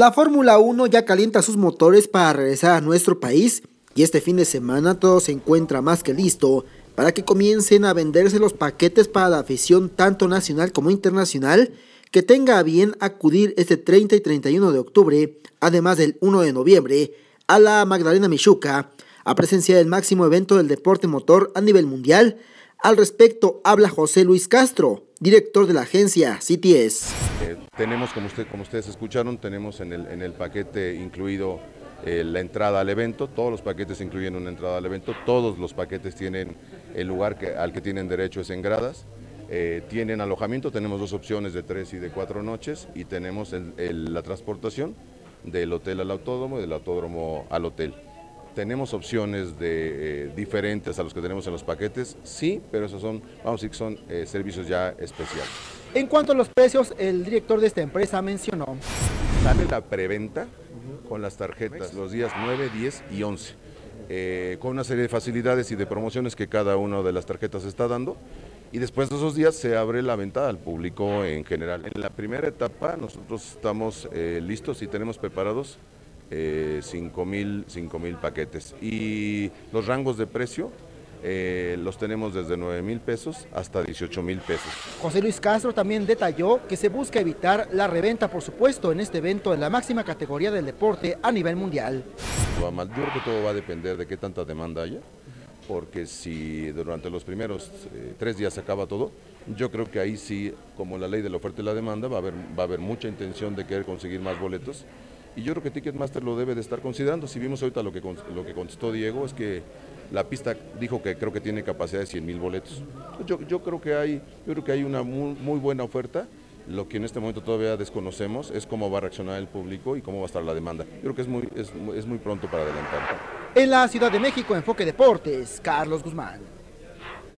La Fórmula 1 ya calienta sus motores para regresar a nuestro país y este fin de semana todo se encuentra más que listo para que comiencen a venderse los paquetes para la afición tanto nacional como internacional que tenga a bien acudir este 30 y 31 de octubre, además del 1 de noviembre, a la Magdalena Michuca a presenciar el máximo evento del deporte motor a nivel mundial. Al respecto habla José Luis Castro, director de la agencia CTS. Eh, tenemos, como, usted, como ustedes escucharon, tenemos en el, en el paquete incluido eh, la entrada al evento, todos los paquetes incluyen una entrada al evento, todos los paquetes tienen el lugar al que tienen derecho es en gradas, eh, tienen alojamiento, tenemos dos opciones de tres y de cuatro noches. Y tenemos la transportación del hotel al autódromo y del autódromo al hotel. Tenemos opciones de, diferentes a los que tenemos en los paquetes, sí, pero esos son, vamos a decir son servicios ya especiales. En cuanto a los precios, el director de esta empresa mencionó. Sale la preventa con las tarjetas los días 9, 10 y 11, eh, con una serie de facilidades y de promociones que cada una de las tarjetas está dando. Y después de esos días se abre la venta al público en general. En la primera etapa nosotros estamos listos y tenemos preparados eh, 5 mil paquetes. Y los rangos de precio eh, los tenemos desde 9 mil pesos hasta 18 mil pesos. José Luis Castro también detalló que se busca evitar la reventa, por supuesto, en este evento en la máxima categoría del deporte a nivel mundial. Yo creo que todo va a depender de qué tanta demanda haya, porque si durante los primeros eh, tres días se acaba todo, yo creo que ahí sí, como la ley de la oferta y la demanda, va a haber, va a haber mucha intención de querer conseguir más boletos y yo creo que Ticketmaster lo debe de estar considerando. Si vimos ahorita lo que, lo que contestó Diego, es que la pista dijo que creo que tiene capacidad de 100 mil boletos. Yo, creo que hay, yo creo que hay una muy, buena oferta. Lo que en este momento todavía desconocemos es cómo va a reaccionar el público y cómo va a estar la demanda. Yo creo que es muy, es muy pronto para adelantar. En la Ciudad de México, Enfoque Deportes, Carlos Guzmán.